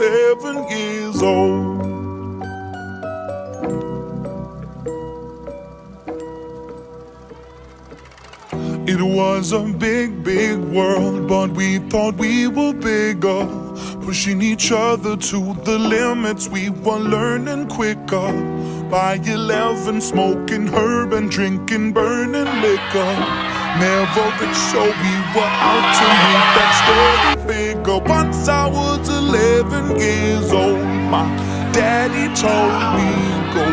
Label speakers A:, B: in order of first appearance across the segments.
A: Seven years old. It was a big, big world, but we thought we were bigger. Pushing each other to the limits, we were learning quicker. By 11, smoking herb and drinking burning liquor. Never rich, so we were out to meet that steady figure. Once I was 11 years old, my daddy told me, Go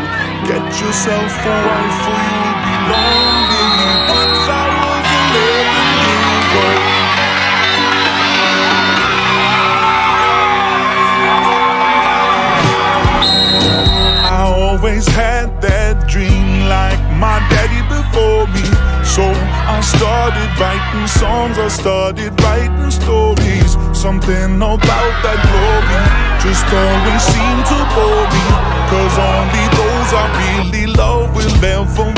A: get yourself a wife or you'll be lonely. Once I was 11 years old. I always had that dream like my daddy before me. So I started writing songs, I started writing stories. Something about that glory just always seem to bore me. Cause only those I really love will ever